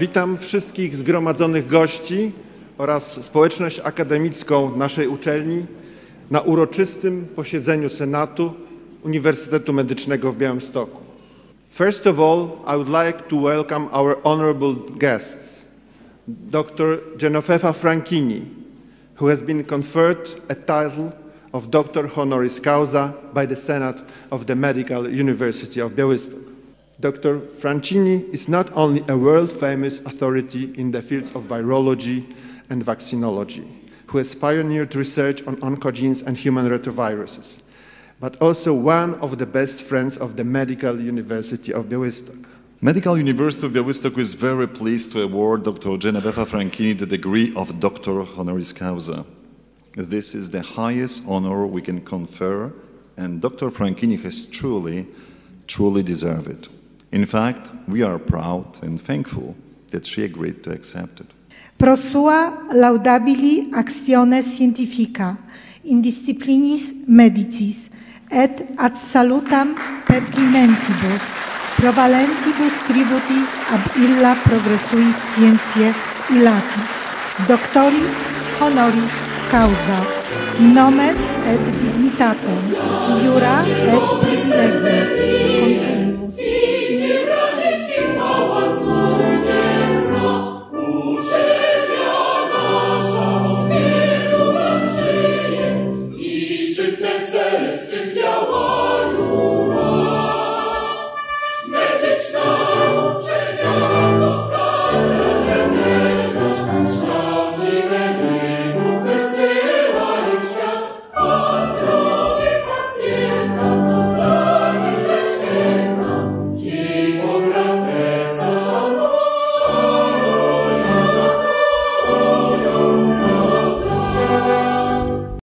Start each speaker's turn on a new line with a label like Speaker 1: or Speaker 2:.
Speaker 1: Witam wszystkich zgromadzonych gości oraz społeczność akademicką naszej uczelni na uroczystym posiedzeniu Senatu Uniwersytetu Medycznego w Białymstoku. First of all, I would like to welcome our honorable guests, Dr. Genoveva Franchini, who has been conferred a title of Doctor Honoris Causa by the Senate of the Medical University of Białystok. Dr. Franchini is not only a world famous authority in the fields of virology and vaccinology, who has pioneered research on oncogenes and human retroviruses, but also one of the best friends of the Medical University of Białystok.
Speaker 2: Medical University of Białystok is very pleased to award Dr. Genevieve Franchini the degree of Doctor Honoris Causa. This is the highest honor we can confer, and Dr. Franchini has truly, truly deserved it. In fact, we are proud and thankful that she agreed to accept it.
Speaker 3: Prosua laudabili actione scientifica in disciplinis medicis et ad salutam pertinentibus provalentibus tributis ab illa progressuis scientiae illatis doctoris honoris causa nomen et dignitatem iura